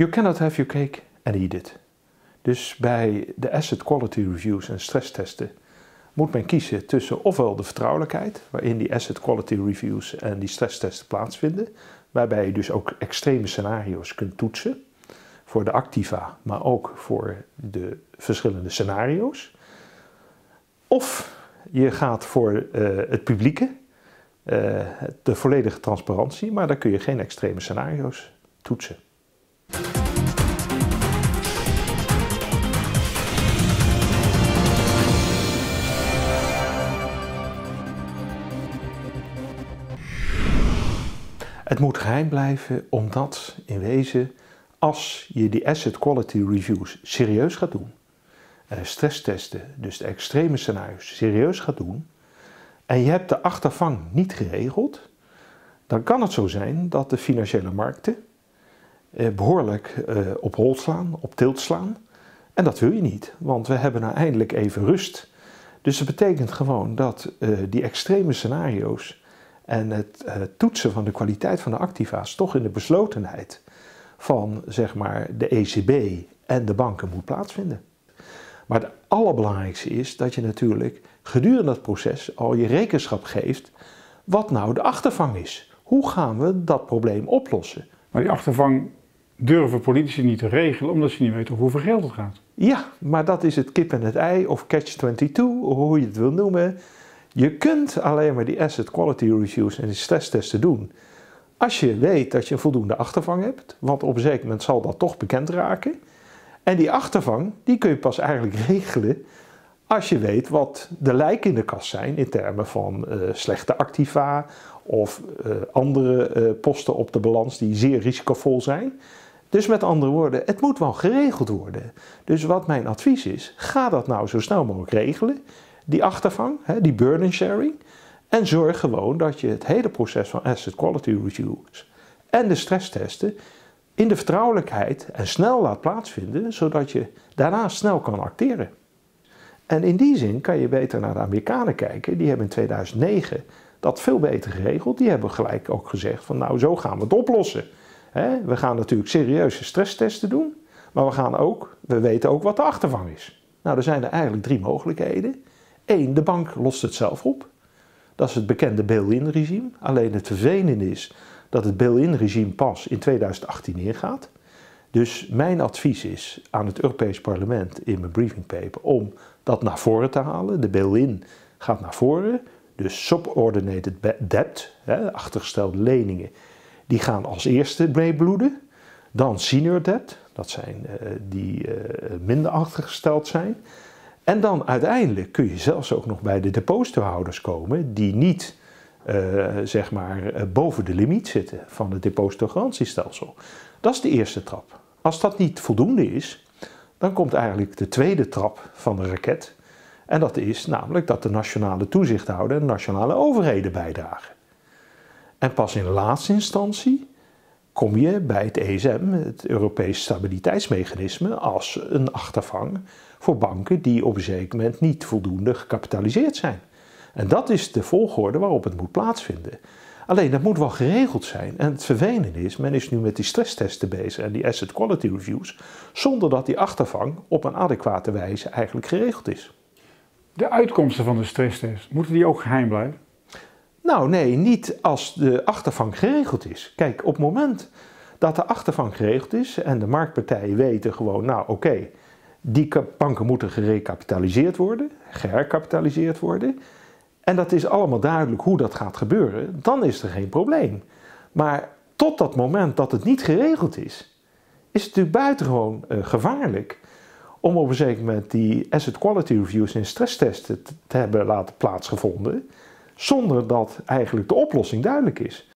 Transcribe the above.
You cannot have your cake and eat it. Dus bij de asset quality reviews en stresstesten moet men kiezen tussen ofwel de vertrouwelijkheid, waarin die asset quality reviews en die stresstesten plaatsvinden, waarbij je dus ook extreme scenario's kunt toetsen voor de activa, maar ook voor de verschillende scenario's. Of je gaat voor uh, het publieke, uh, de volledige transparantie, maar daar kun je geen extreme scenario's toetsen. Het moet geheim blijven omdat in wezen als je die asset quality reviews serieus gaat doen, uh, stresstesten, dus de extreme scenario's serieus gaat doen, en je hebt de achtervang niet geregeld, dan kan het zo zijn dat de financiële markten eh, behoorlijk eh, op hol slaan, op tilt slaan. En dat wil je niet, want we hebben nou eindelijk even rust. Dus dat betekent gewoon dat uh, die extreme scenario's en het toetsen van de kwaliteit van de activa's toch in de beslotenheid van zeg maar, de ECB en de banken moet plaatsvinden. Maar het allerbelangrijkste is dat je natuurlijk gedurende dat proces al je rekenschap geeft wat nou de achtervang is. Hoe gaan we dat probleem oplossen? Maar die achtervang durven politici niet te regelen omdat ze niet weten hoeveel geld het gaat. Ja, maar dat is het kip en het ei of catch-22, hoe je het wil noemen. Je kunt alleen maar die asset quality reviews en die stresstesten doen als je weet dat je een voldoende achtervang hebt, want op een zeker moment zal dat toch bekend raken. En die achtervang, die kun je pas eigenlijk regelen als je weet wat de lijken in de kast zijn in termen van uh, slechte activa of uh, andere uh, posten op de balans die zeer risicovol zijn. Dus met andere woorden, het moet wel geregeld worden. Dus wat mijn advies is, ga dat nou zo snel mogelijk regelen. Die achtervang, die burden sharing. En zorg gewoon dat je het hele proces van asset quality reviews en de stresstesten in de vertrouwelijkheid en snel laat plaatsvinden, zodat je daarna snel kan acteren. En in die zin kan je beter naar de Amerikanen kijken. Die hebben in 2009 dat veel beter geregeld. Die hebben gelijk ook gezegd van nou zo gaan we het oplossen. We gaan natuurlijk serieuze stresstesten doen, maar we gaan ook, we weten ook wat de achtervang is. Nou, er zijn er eigenlijk drie mogelijkheden. Eén, de bank lost het zelf op. Dat is het bekende bail-in regime. Alleen het vervelende is dat het bail-in regime pas in 2018 ingaat. Dus mijn advies is aan het Europees Parlement in mijn briefing paper om dat naar voren te halen. De bail-in gaat naar voren. Dus subordinated debt, hè, achtergestelde leningen, die gaan als eerste meebloeden. Dan senior debt, dat zijn uh, die uh, minder achtergesteld zijn. En dan uiteindelijk kun je zelfs ook nog bij de depositohouders komen die niet uh, zeg maar boven de limiet zitten van het depositogarantiestelsel. Dat is de eerste trap. Als dat niet voldoende is, dan komt eigenlijk de tweede trap van de raket. En dat is namelijk dat de nationale toezichthouder en nationale overheden bijdragen. En pas in laatste instantie kom je bij het ESM, het Europees Stabiliteitsmechanisme, als een achtervang voor banken die op een zeker moment niet voldoende gecapitaliseerd zijn. En dat is de volgorde waarop het moet plaatsvinden. Alleen dat moet wel geregeld zijn. En het vervelende is, men is nu met die stresstesten bezig en die asset quality reviews, zonder dat die achtervang op een adequate wijze eigenlijk geregeld is. De uitkomsten van de stresstest, moeten die ook geheim blijven? Nou nee, niet als de achtervang geregeld is. Kijk, op het moment dat de achtervang geregeld is en de marktpartijen weten gewoon, nou oké, die banken moeten gerecapitaliseerd worden, geherkapitaliseerd worden. En dat is allemaal duidelijk hoe dat gaat gebeuren, dan is er geen probleem. Maar tot dat moment dat het niet geregeld is, is het natuurlijk buitengewoon uh, gevaarlijk om op een zeker moment die asset quality reviews en stresstesten te, te hebben laten plaatsgevonden, zonder dat eigenlijk de oplossing duidelijk is.